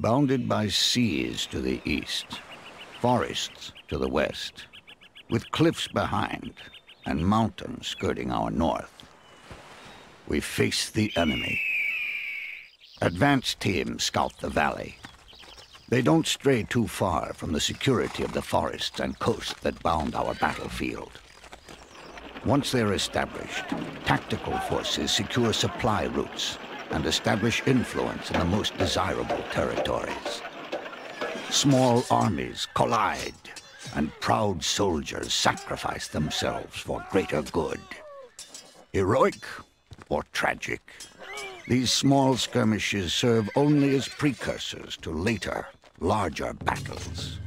Bounded by seas to the east, forests to the west, with cliffs behind and mountains skirting our north. We face the enemy. Advance teams scout the valley. They don't stray too far from the security of the forests and coast that bound our battlefield. Once they're established, tactical forces secure supply routes and establish influence in the most desirable territories. Small armies collide, and proud soldiers sacrifice themselves for greater good. Heroic or tragic, these small skirmishes serve only as precursors to later, larger battles.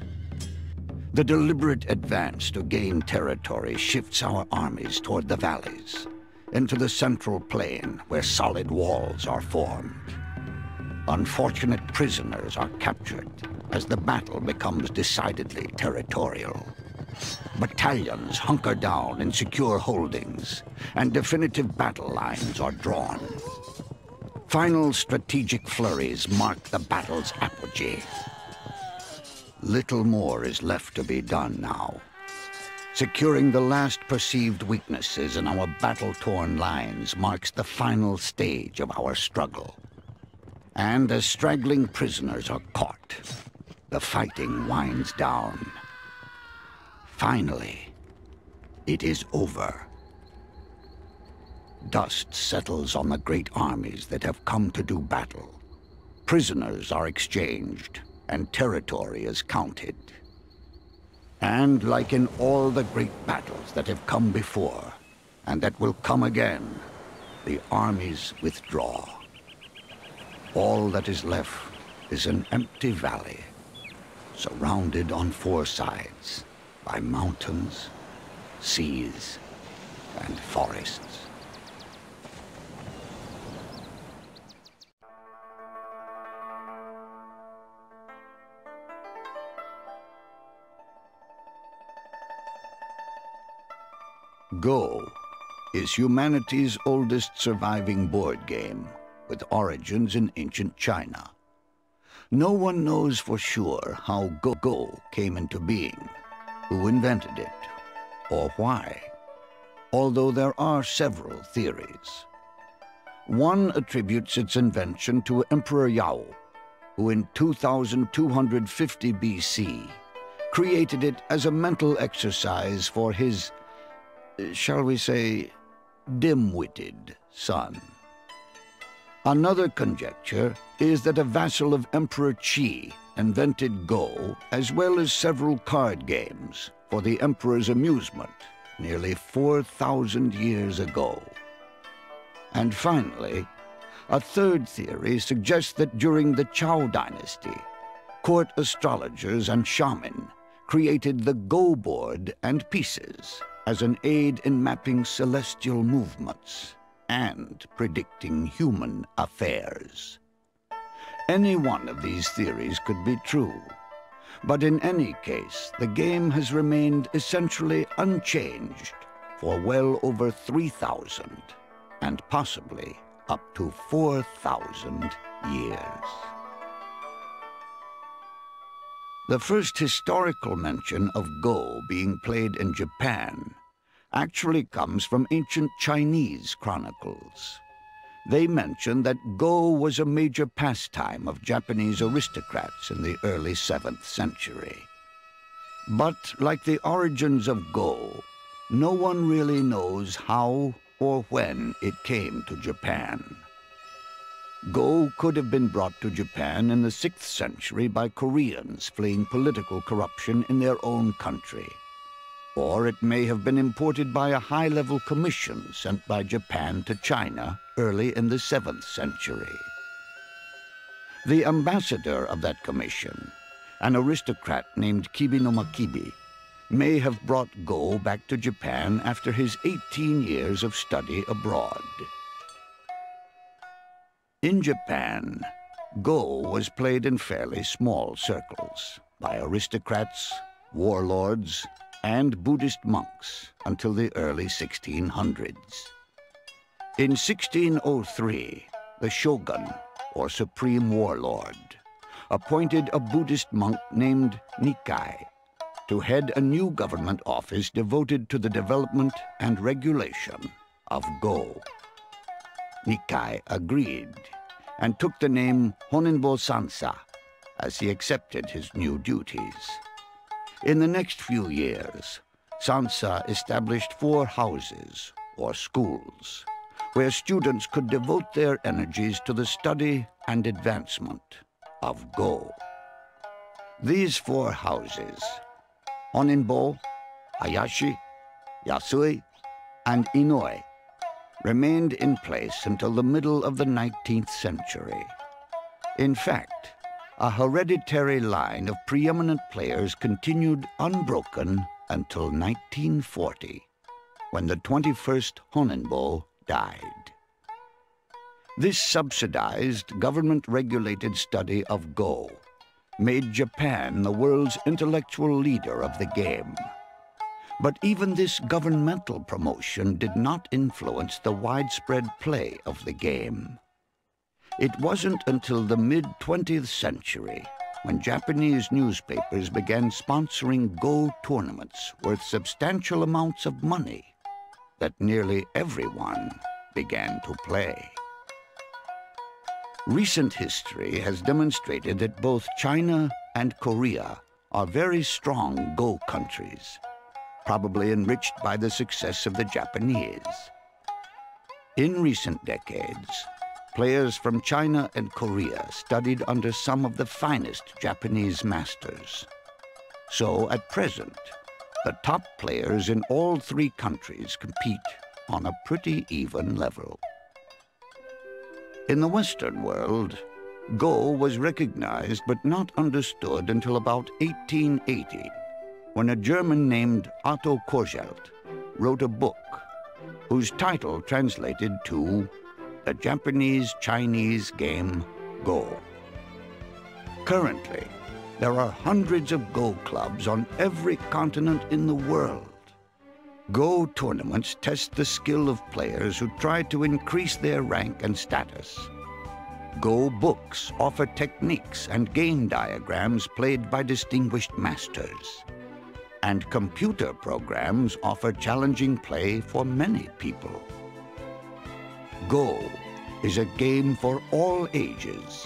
The deliberate advance to gain territory shifts our armies toward the valleys, into the central plain where solid walls are formed. Unfortunate prisoners are captured as the battle becomes decidedly territorial. Battalions hunker down in secure holdings, and definitive battle lines are drawn. Final strategic flurries mark the battle's apogee. Little more is left to be done now. Securing the last perceived weaknesses in our battle-torn lines marks the final stage of our struggle. And as straggling prisoners are caught, the fighting winds down. Finally, it is over. Dust settles on the great armies that have come to do battle. Prisoners are exchanged, and territory is counted. And like in all the great battles that have come before, and that will come again, the armies withdraw. All that is left is an empty valley, surrounded on four sides by mountains, seas, and forests. Go is humanity's oldest surviving board game, with origins in ancient China. No one knows for sure how Go-Go came into being, who invented it, or why, although there are several theories. One attributes its invention to Emperor Yao, who in 2250 BC created it as a mental exercise for his shall we say, dim-witted son. Another conjecture is that a vassal of Emperor Qi invented Go, as well as several card games, for the emperor's amusement nearly 4,000 years ago. And finally, a third theory suggests that during the Zhou dynasty, court astrologers and shaman created the Go board and pieces as an aid in mapping celestial movements and predicting human affairs. Any one of these theories could be true, but in any case, the game has remained essentially unchanged for well over 3,000 and possibly up to 4,000 years. The first historical mention of Go being played in Japan actually comes from ancient Chinese chronicles. They mention that Go was a major pastime of Japanese aristocrats in the early 7th century. But like the origins of Go, no one really knows how or when it came to Japan. Go could have been brought to Japan in the 6th century by Koreans fleeing political corruption in their own country. Or it may have been imported by a high-level commission sent by Japan to China early in the 7th century. The ambassador of that commission, an aristocrat named Kibi no Makibi, may have brought Go back to Japan after his 18 years of study abroad. In Japan, Go was played in fairly small circles by aristocrats, warlords, and Buddhist monks until the early 1600s. In 1603, the shogun, or supreme warlord, appointed a Buddhist monk named Nikkai to head a new government office devoted to the development and regulation of Go. Nikkai agreed and took the name Honinbo Sansa as he accepted his new duties. In the next few years, Sansa established four houses, or schools, where students could devote their energies to the study and advancement of Go. These four houses, Honinbo, Hayashi, Yasui, and Inoue, remained in place until the middle of the 19th century. In fact, a hereditary line of preeminent players continued unbroken until 1940, when the 21st Honinbo died. This subsidized, government-regulated study of Go made Japan the world's intellectual leader of the game. But even this governmental promotion did not influence the widespread play of the game. It wasn't until the mid-20th century when Japanese newspapers began sponsoring Go tournaments worth substantial amounts of money that nearly everyone began to play. Recent history has demonstrated that both China and Korea are very strong Go countries, probably enriched by the success of the Japanese. In recent decades, players from China and Korea studied under some of the finest Japanese masters. So at present, the top players in all three countries compete on a pretty even level. In the Western world, Go was recognized but not understood until about 1880, when a German named Otto Korschelt wrote a book whose title translated to The Japanese-Chinese Game Go. Currently, there are hundreds of Go clubs on every continent in the world. Go tournaments test the skill of players who try to increase their rank and status. Go books offer techniques and game diagrams played by distinguished masters. And computer programs offer challenging play for many people. Go is a game for all ages.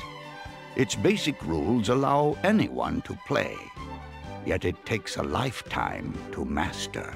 Its basic rules allow anyone to play, yet it takes a lifetime to master.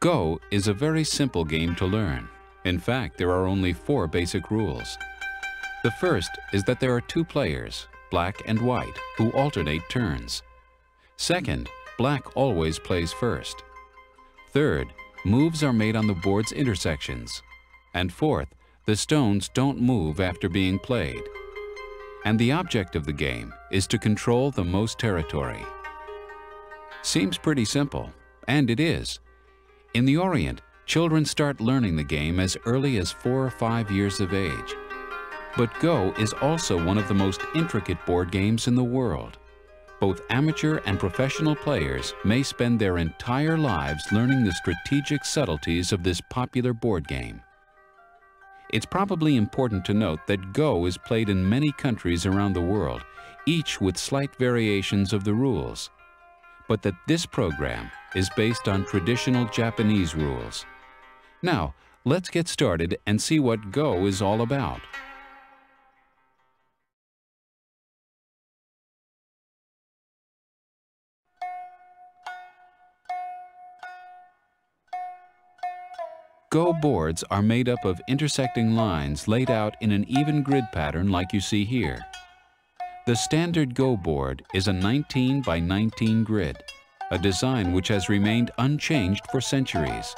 Go is a very simple game to learn. In fact, there are only four basic rules. The first is that there are two players, black and white, who alternate turns. Second, black always plays first. Third, moves are made on the board's intersections. And fourth, the stones don't move after being played. And the object of the game is to control the most territory. Seems pretty simple, and it is. In the Orient, children start learning the game as early as four or five years of age. But Go is also one of the most intricate board games in the world. Both amateur and professional players may spend their entire lives learning the strategic subtleties of this popular board game. It's probably important to note that Go is played in many countries around the world, each with slight variations of the rules but that this program is based on traditional Japanese rules. Now, let's get started and see what Go is all about. Go boards are made up of intersecting lines laid out in an even grid pattern like you see here. The standard Go board is a 19 by 19 grid, a design which has remained unchanged for centuries.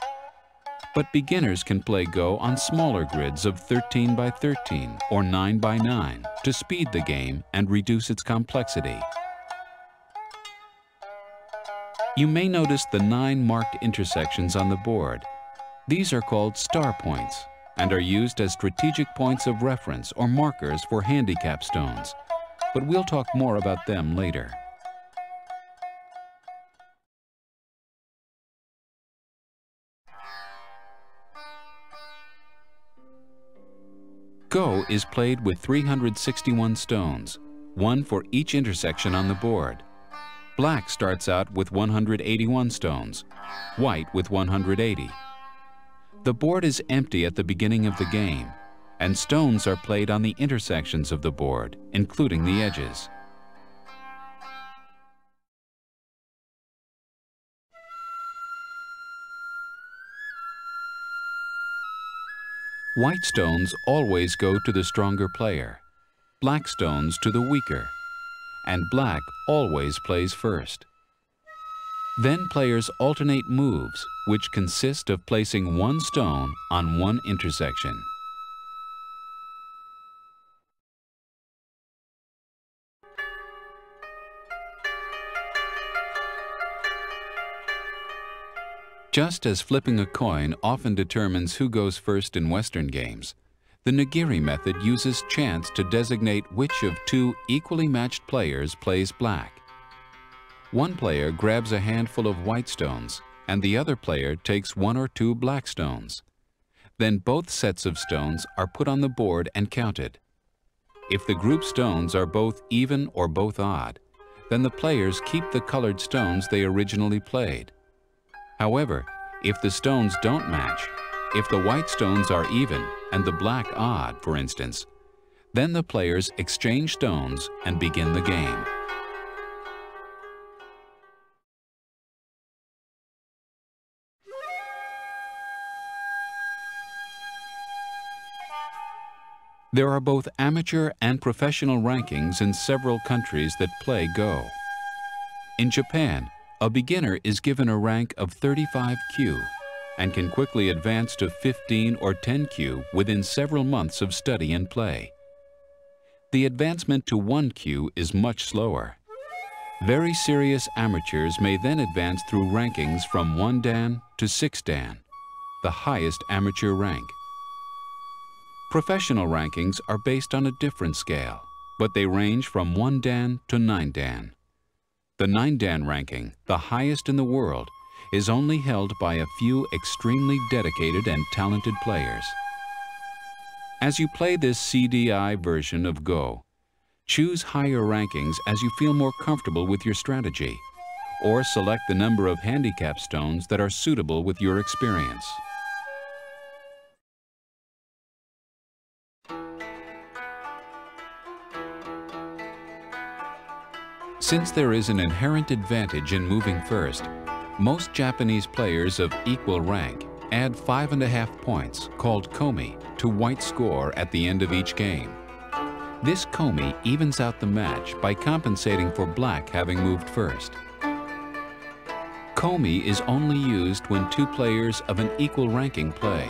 But beginners can play Go on smaller grids of 13 by 13 or 9 by 9 to speed the game and reduce its complexity. You may notice the nine marked intersections on the board. These are called star points and are used as strategic points of reference or markers for handicap stones but we'll talk more about them later. Go is played with 361 stones, one for each intersection on the board. Black starts out with 181 stones, white with 180. The board is empty at the beginning of the game, and stones are played on the intersections of the board, including the edges. White stones always go to the stronger player, black stones to the weaker, and black always plays first. Then players alternate moves, which consist of placing one stone on one intersection. Just as flipping a coin often determines who goes first in Western games, the nigiri method uses chance to designate which of two equally matched players plays black. One player grabs a handful of white stones and the other player takes one or two black stones. Then both sets of stones are put on the board and counted. If the group stones are both even or both odd, then the players keep the colored stones they originally played. However, if the stones don't match, if the white stones are even and the black odd, for instance, then the players exchange stones and begin the game. There are both amateur and professional rankings in several countries that play Go. In Japan, a beginner is given a rank of 35 kyu and can quickly advance to 15 or 10 kyu within several months of study and play. The advancement to 1 kyu is much slower. Very serious amateurs may then advance through rankings from 1 Dan to 6 Dan, the highest amateur rank. Professional rankings are based on a different scale, but they range from 1 Dan to 9 Dan. The 9Dan ranking, the highest in the world, is only held by a few extremely dedicated and talented players. As you play this CD-i version of Go, choose higher rankings as you feel more comfortable with your strategy, or select the number of handicap stones that are suitable with your experience. Since there is an inherent advantage in moving first, most Japanese players of equal rank add five and a half points, called komi, to white score at the end of each game. This komi evens out the match by compensating for black having moved first. Komi is only used when two players of an equal ranking play.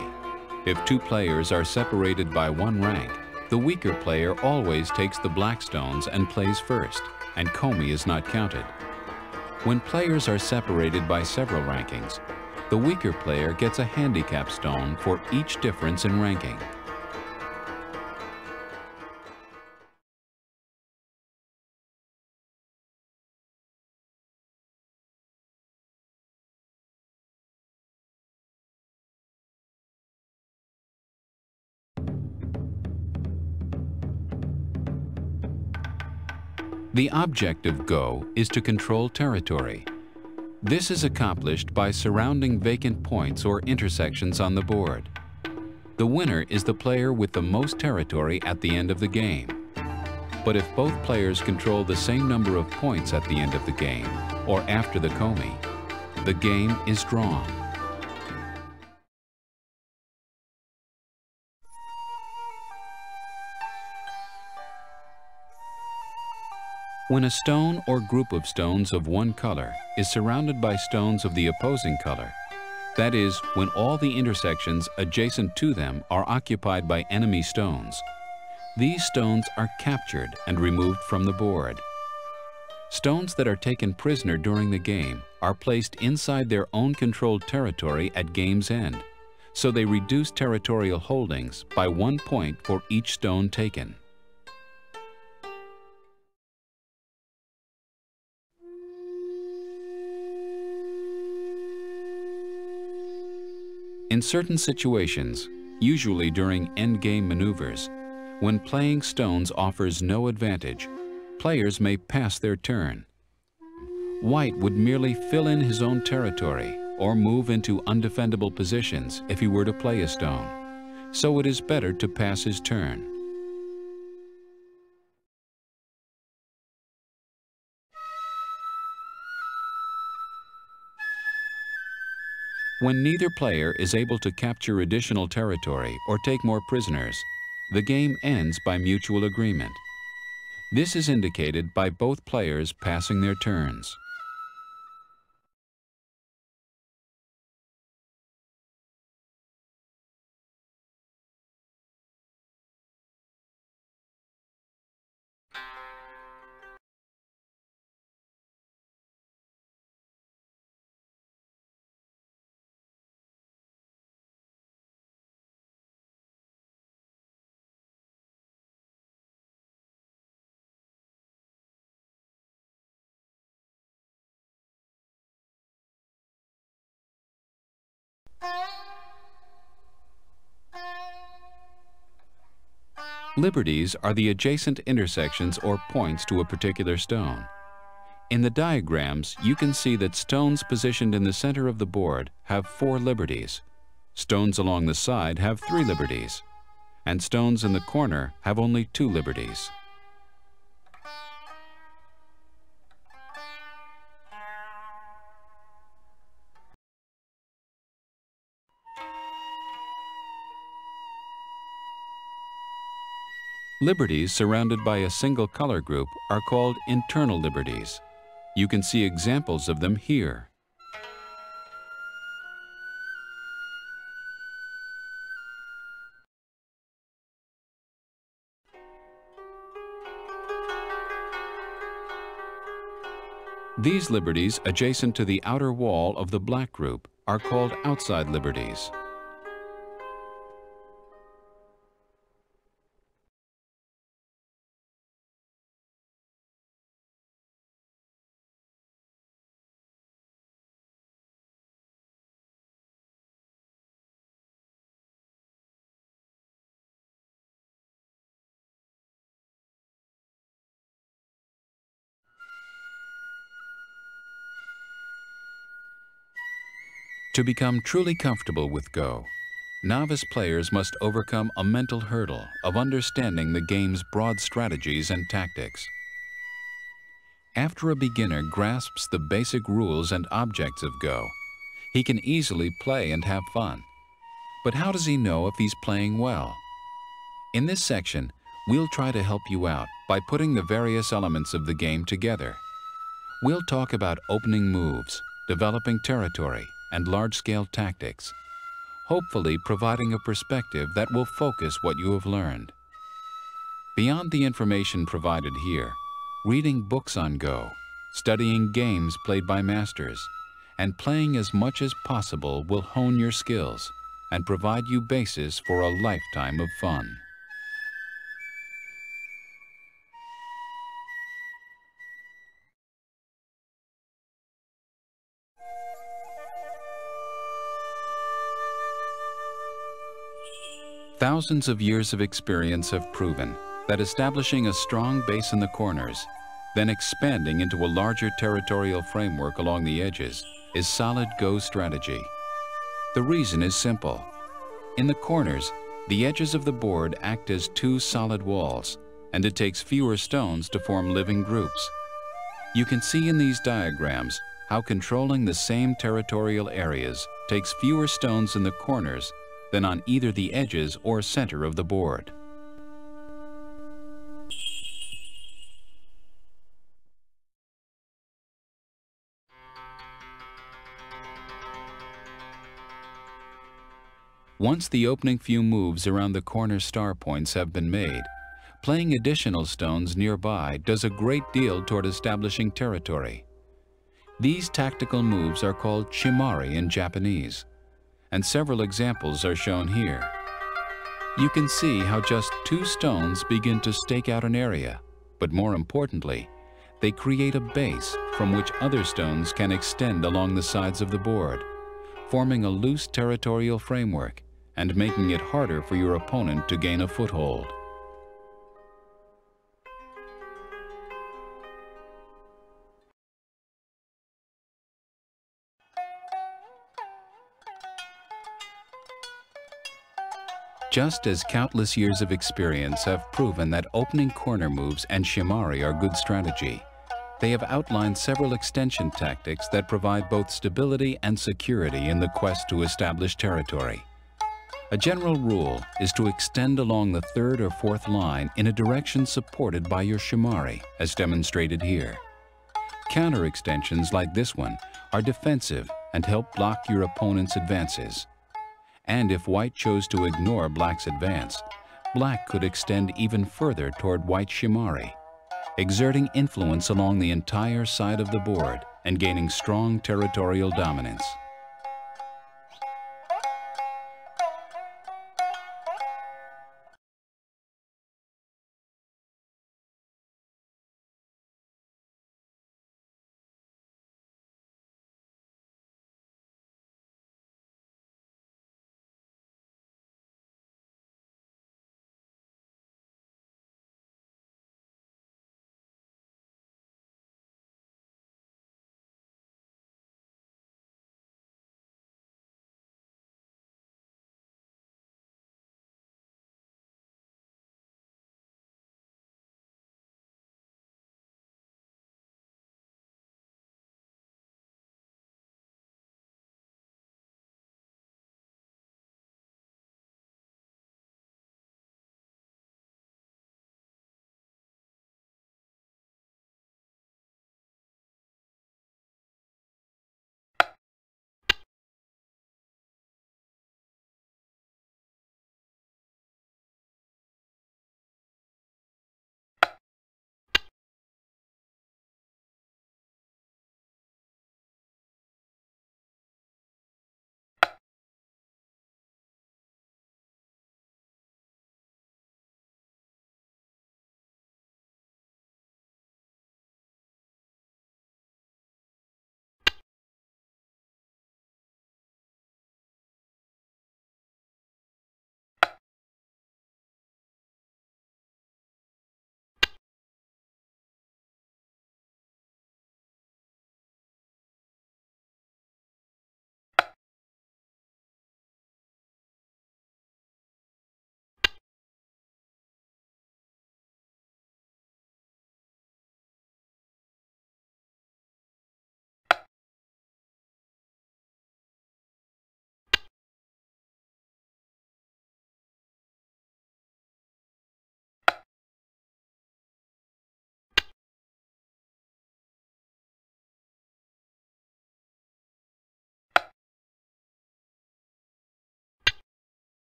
If two players are separated by one rank, the weaker player always takes the black stones and plays first and komi is not counted. When players are separated by several rankings, the weaker player gets a handicap stone for each difference in ranking. The object of Go is to control territory. This is accomplished by surrounding vacant points or intersections on the board. The winner is the player with the most territory at the end of the game. But if both players control the same number of points at the end of the game, or after the komi, the game is drawn. When a stone or group of stones of one color is surrounded by stones of the opposing color, that is, when all the intersections adjacent to them are occupied by enemy stones, these stones are captured and removed from the board. Stones that are taken prisoner during the game are placed inside their own controlled territory at game's end, so they reduce territorial holdings by one point for each stone taken. In certain situations, usually during endgame maneuvers, when playing stones offers no advantage, players may pass their turn. White would merely fill in his own territory or move into undefendable positions if he were to play a stone, so it is better to pass his turn. When neither player is able to capture additional territory or take more prisoners, the game ends by mutual agreement. This is indicated by both players passing their turns. Liberties are the adjacent intersections or points to a particular stone. In the diagrams, you can see that stones positioned in the center of the board have four liberties. Stones along the side have three liberties. And stones in the corner have only two liberties. Liberties surrounded by a single color group are called internal liberties. You can see examples of them here. These liberties adjacent to the outer wall of the black group are called outside liberties. To become truly comfortable with Go, novice players must overcome a mental hurdle of understanding the game's broad strategies and tactics. After a beginner grasps the basic rules and objects of Go, he can easily play and have fun. But how does he know if he's playing well? In this section, we'll try to help you out by putting the various elements of the game together. We'll talk about opening moves, developing territory, and large-scale tactics, hopefully providing a perspective that will focus what you have learned. Beyond the information provided here, reading books on Go, studying games played by masters, and playing as much as possible will hone your skills and provide you basis for a lifetime of fun. Thousands of years of experience have proven that establishing a strong base in the corners, then expanding into a larger territorial framework along the edges, is solid Go strategy. The reason is simple. In the corners, the edges of the board act as two solid walls, and it takes fewer stones to form living groups. You can see in these diagrams how controlling the same territorial areas takes fewer stones in the corners than on either the edges or center of the board. Once the opening few moves around the corner star points have been made, playing additional stones nearby does a great deal toward establishing territory. These tactical moves are called shimari in Japanese and several examples are shown here. You can see how just two stones begin to stake out an area, but more importantly, they create a base from which other stones can extend along the sides of the board, forming a loose territorial framework and making it harder for your opponent to gain a foothold. Just as countless years of experience have proven that opening corner moves and shimari are good strategy, they have outlined several extension tactics that provide both stability and security in the quest to establish territory. A general rule is to extend along the third or fourth line in a direction supported by your shimari, as demonstrated here. Counter extensions like this one are defensive and help block your opponent's advances. And if white chose to ignore black's advance, black could extend even further toward white's shimari, exerting influence along the entire side of the board and gaining strong territorial dominance.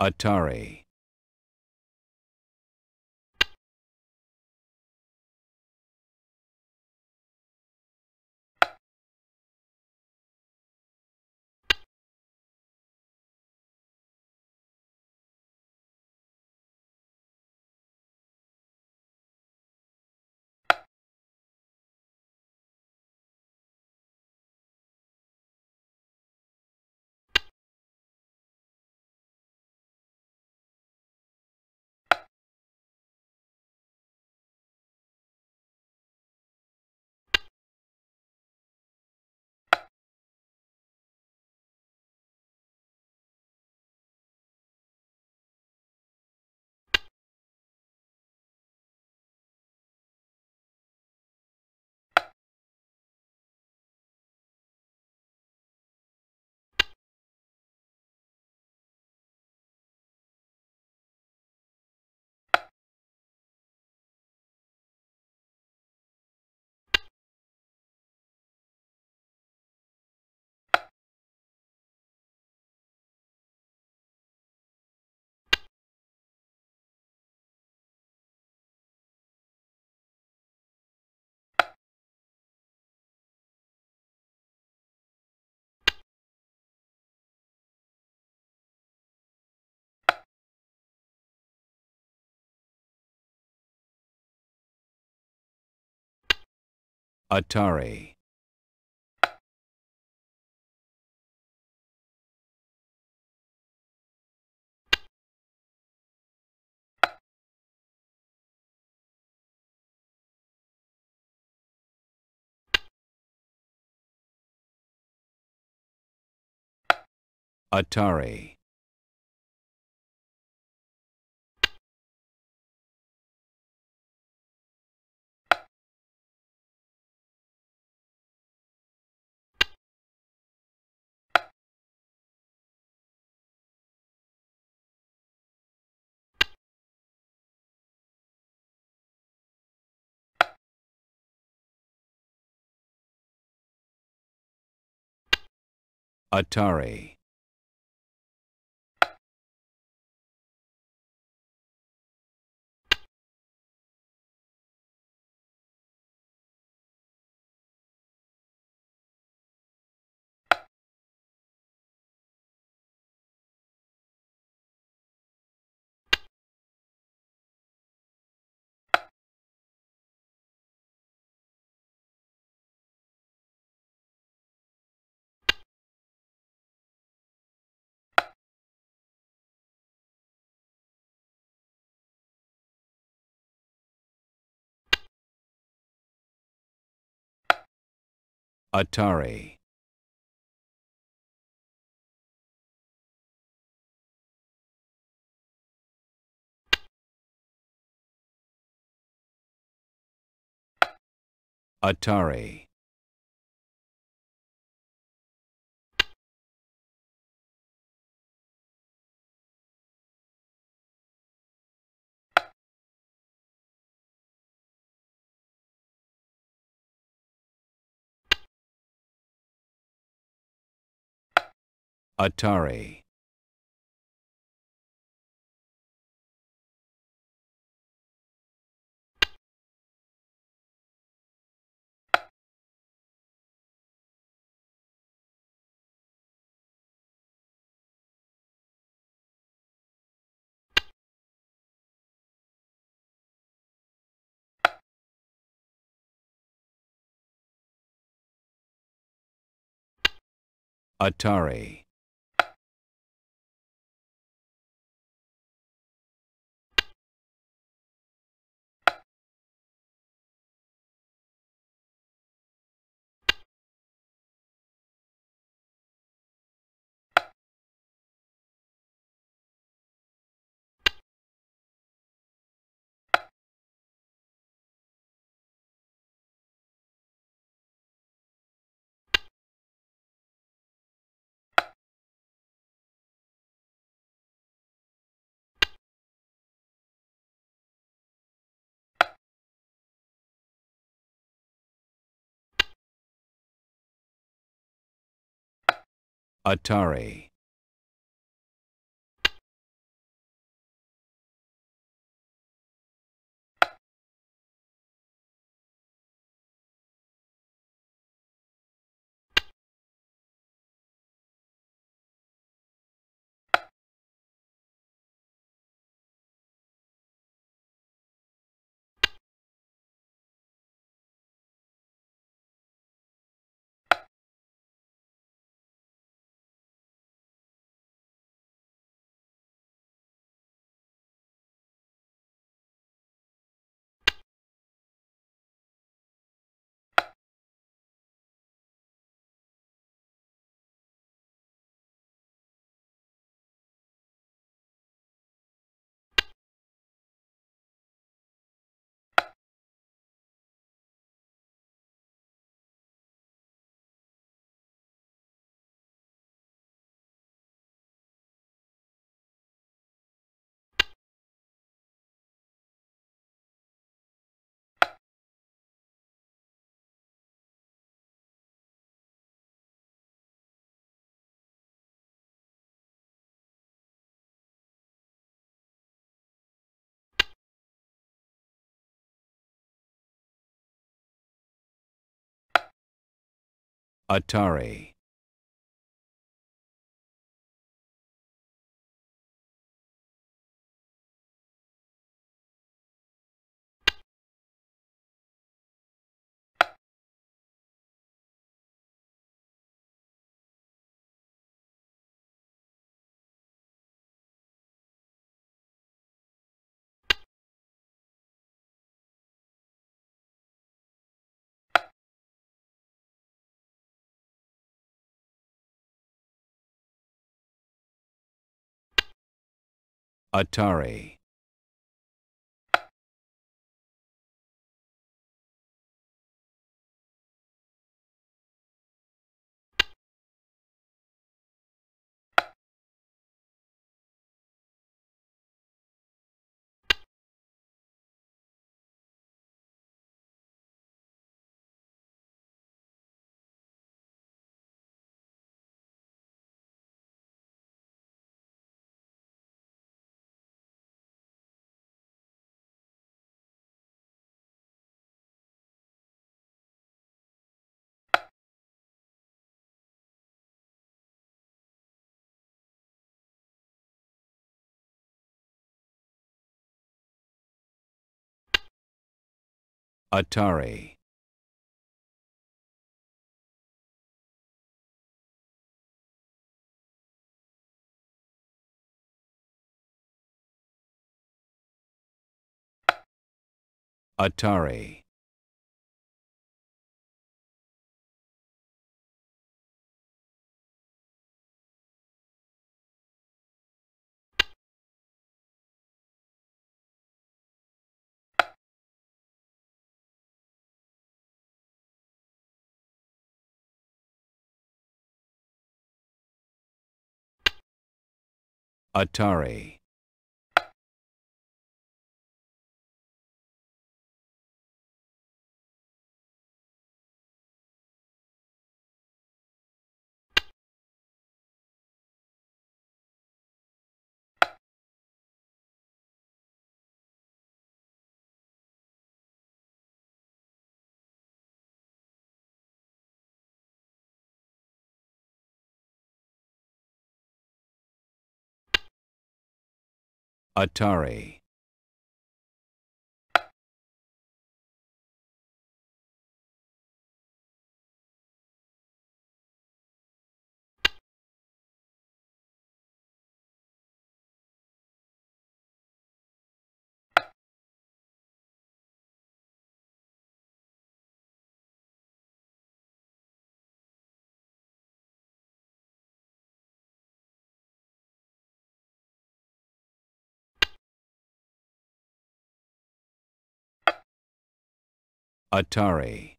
Atari. Atari. Atari. Atari. Atari. Atari. Atari. Atari. Atari. Atari. Atari. Atari. Atari. Atari. Atari. Atari.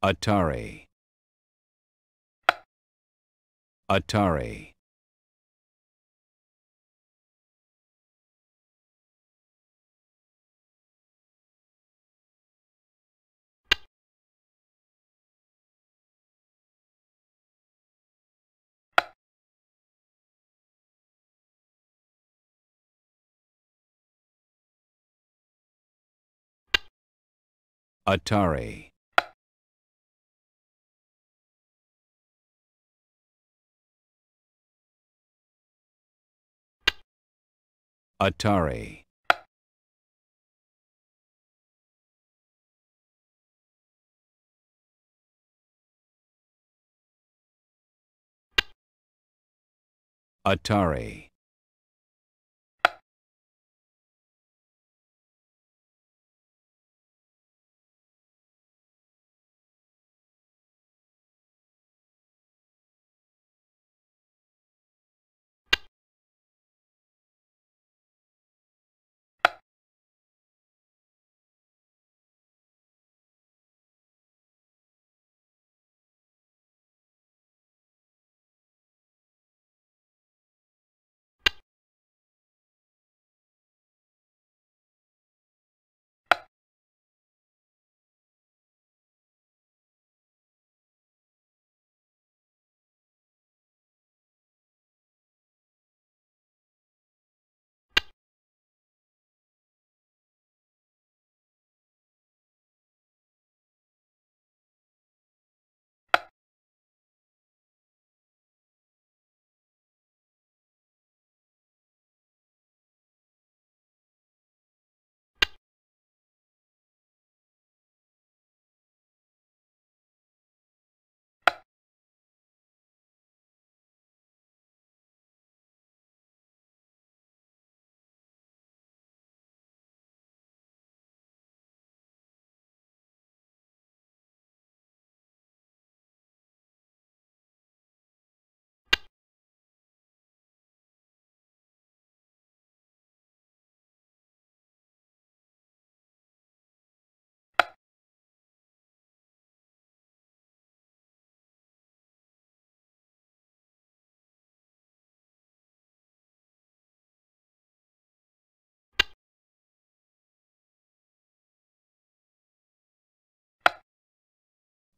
Atari. Atari. Atari. Atari. Atari.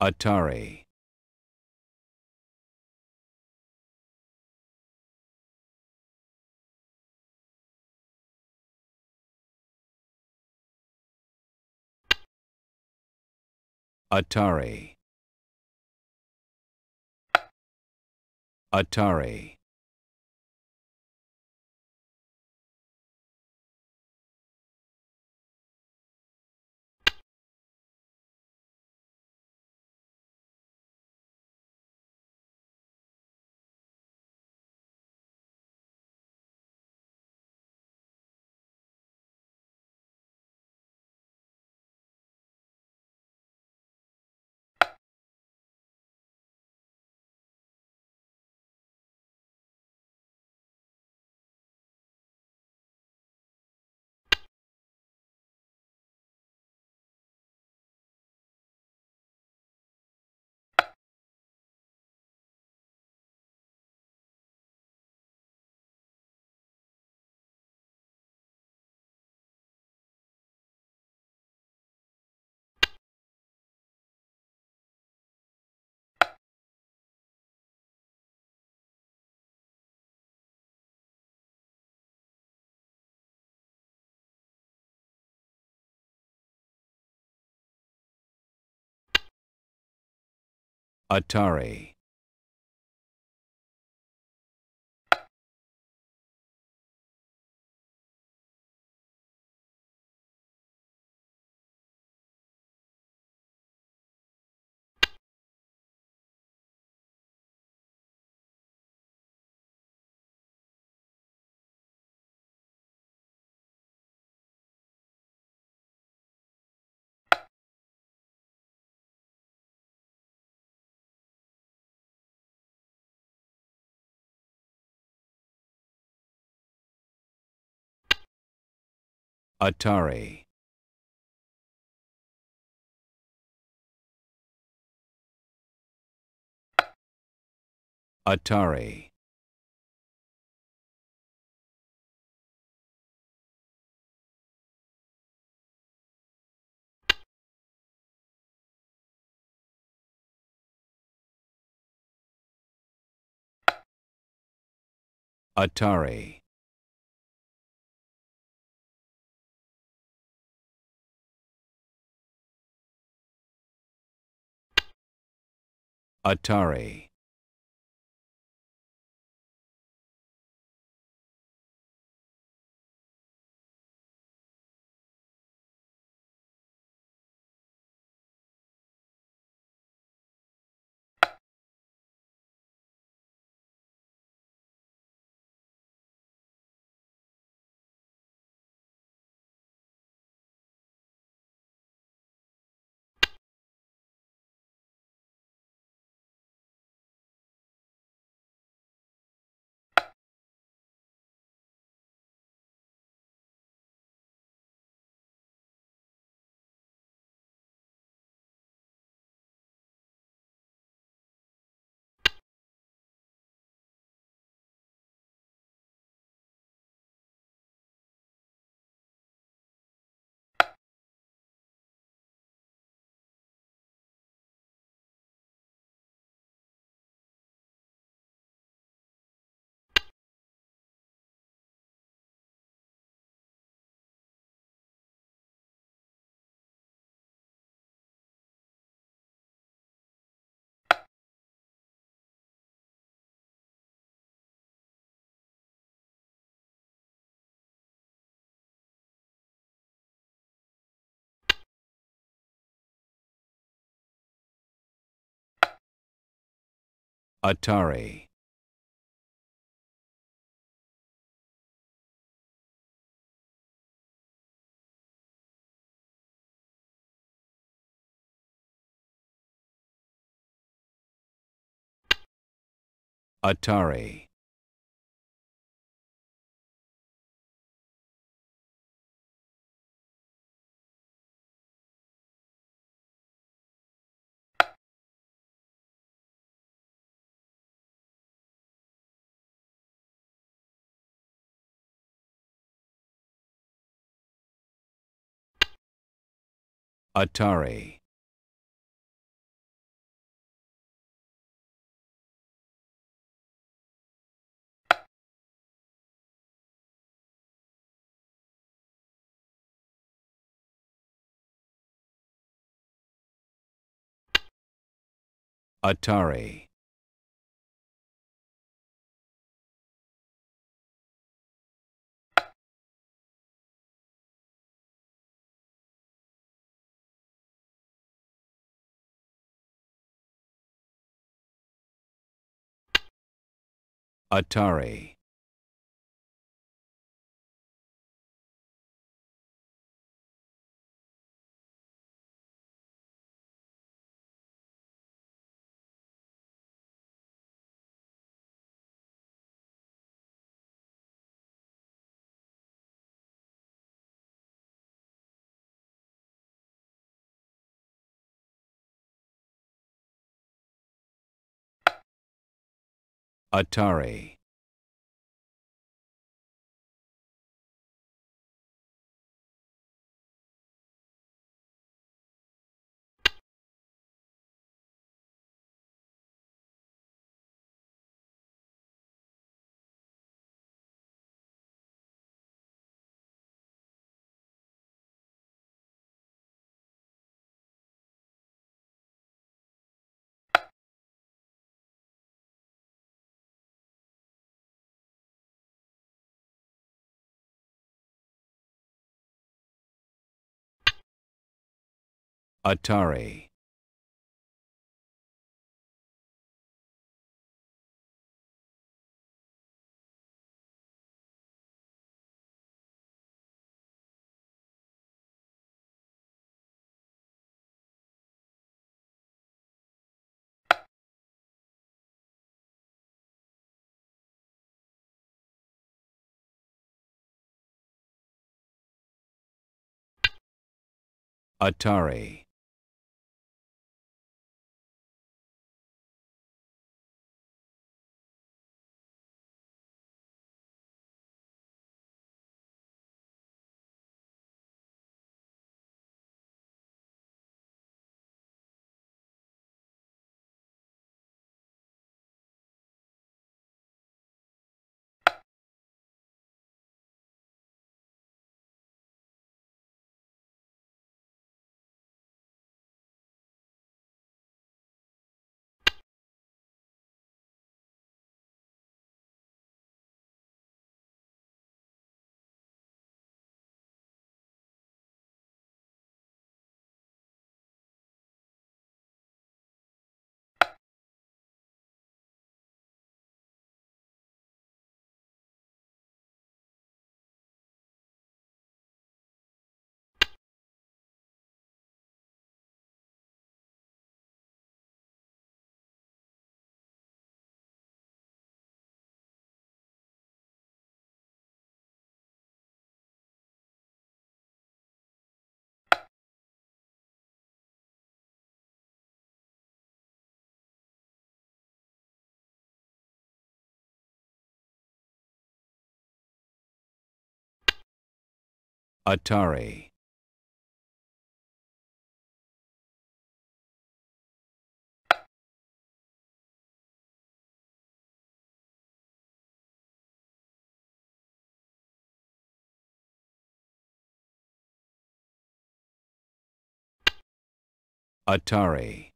Atari. Atari. Atari. Atari. Atari. Atari. Atari. Atari. Atari. Atari. Atari. Atari. Atari. Atari. Atari. Atari. Atari. Atari.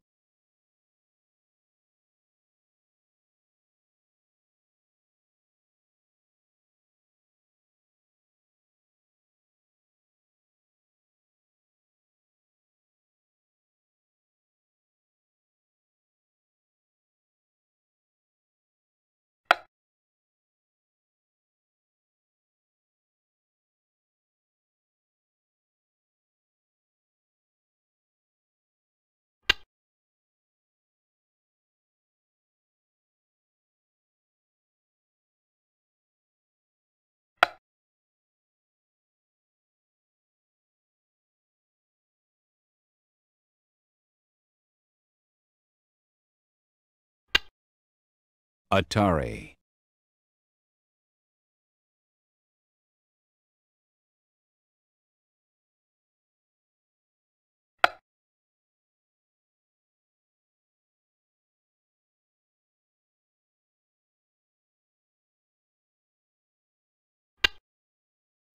Atari.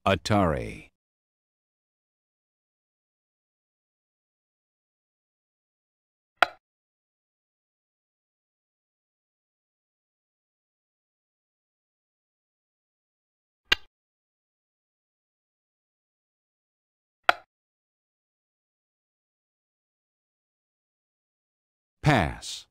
Atari. Pass.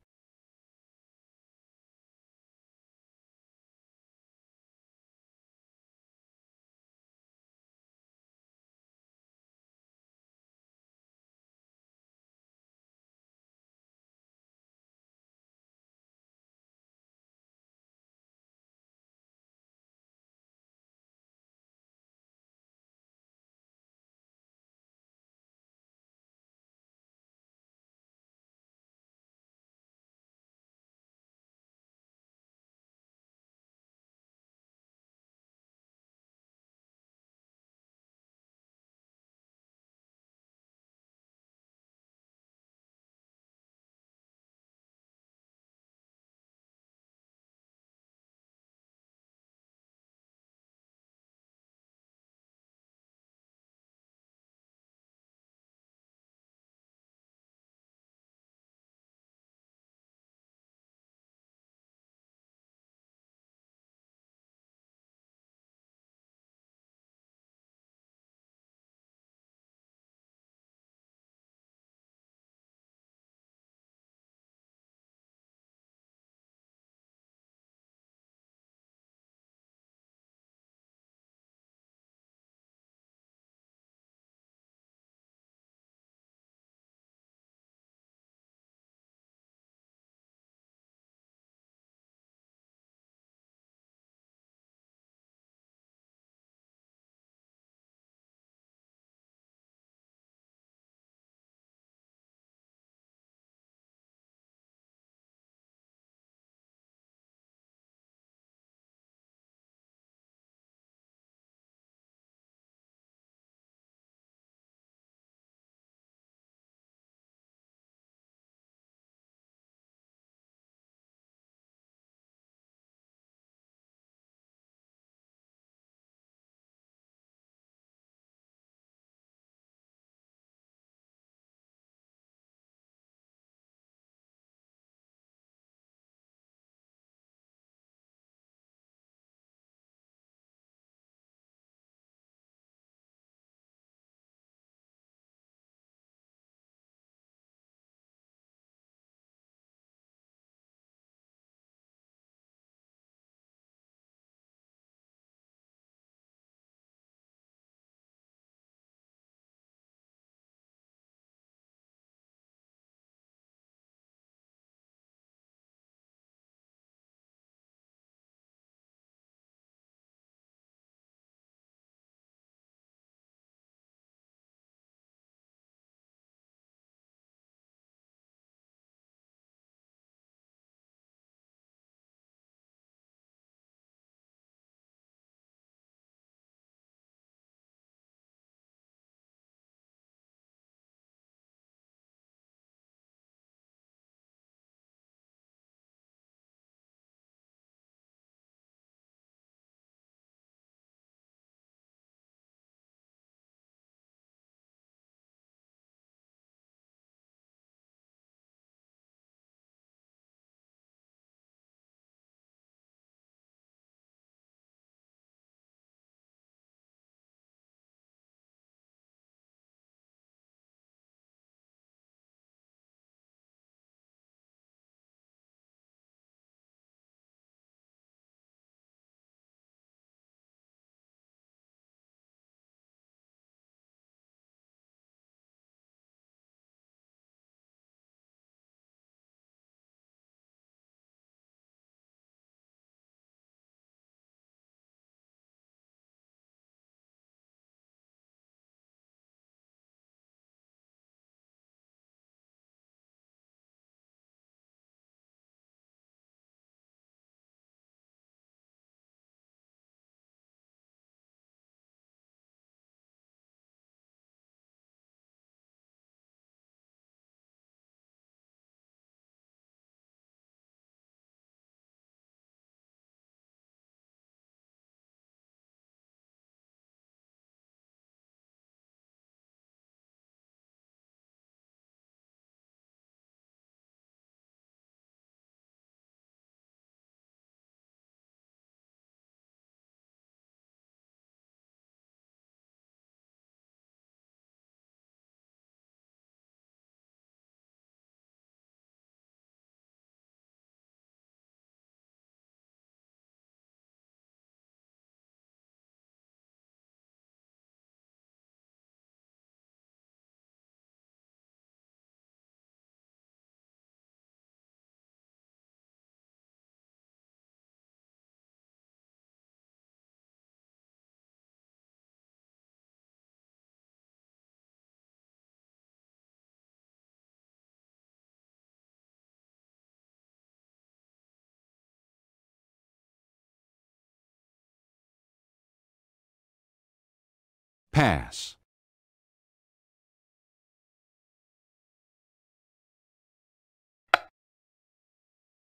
Pass.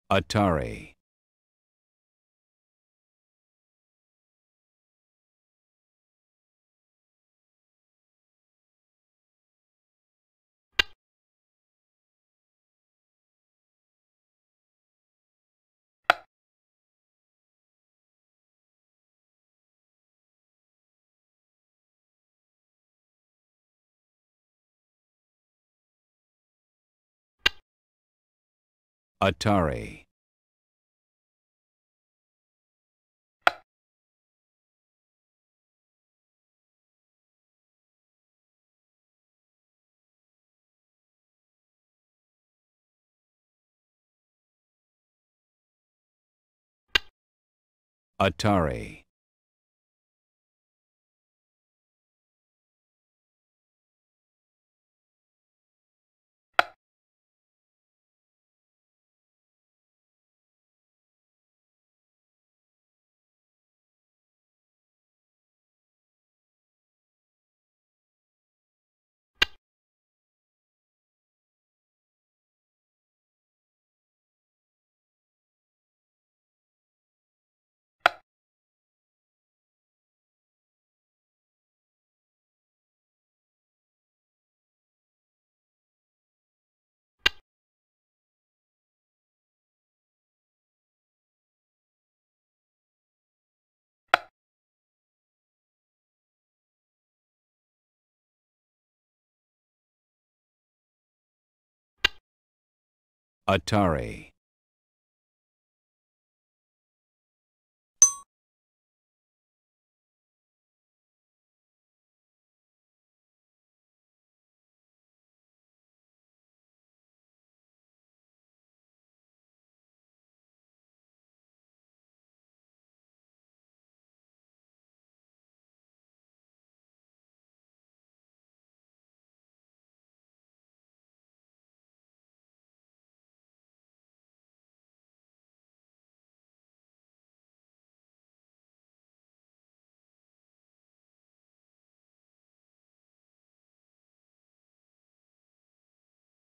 Atari. Atari. Atari. Atari.